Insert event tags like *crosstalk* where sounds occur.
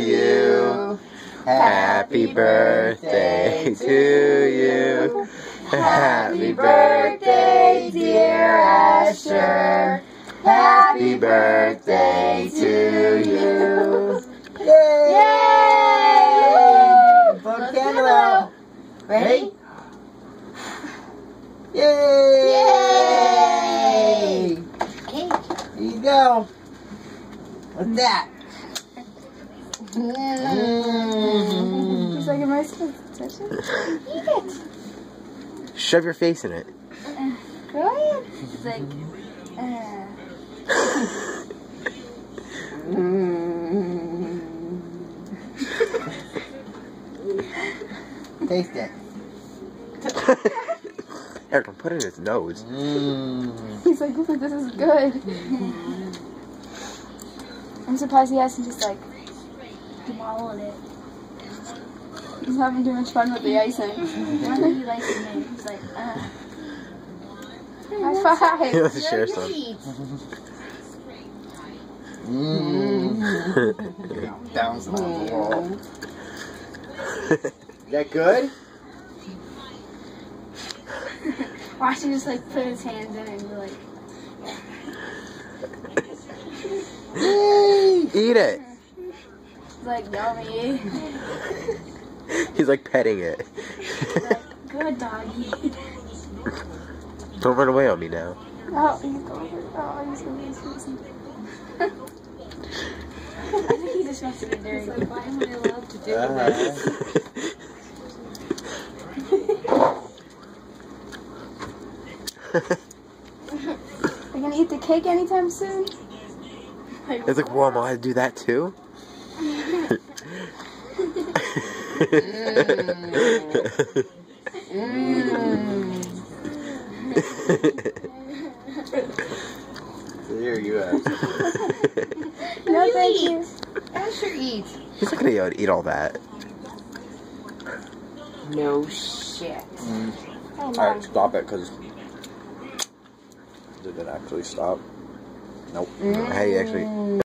you. Happy birthday to you. Happy birthday, dear Asher. Happy birthday to you. Yay! Yay! Blow the candle out. Ready? Yay! Yay! Here you go. What's that? Mm. It's like, am I supposed to touch it? Eat it. Shove your face in it. Go ahead. It's like, uh, Taste it. *laughs* Eric, put it in his nose. Mm. he's like, this is good. *laughs* I'm surprised he hasn't just like swallowed it. He's having too much fun with the icing. One that he likes to make. He's like, uh. High five. He *laughs* wants *laughs* to share some. Mm. Bounce on the wall. Is that good? *laughs* Watch him just like put his hands in it and be like, Eat it. It's like yummy. *laughs* He's like petting it. like, good doggy. Don't run away on me now. Oh, he's going. Oh, he's going. *laughs* He's going. I think he just wants to be dirty. Like, why am I allowed to do Uh-huh. this? *laughs* Are you gonna eat the cake anytime soon? It's like, whoa, am I allowed to do that too? There you are. *laughs* No, thank you. Asher eats. He's not gonna be able to eat all that. No shit. Mm. Hey, Alright, stop it, because... Did it actually stop? Nope. How do you actually...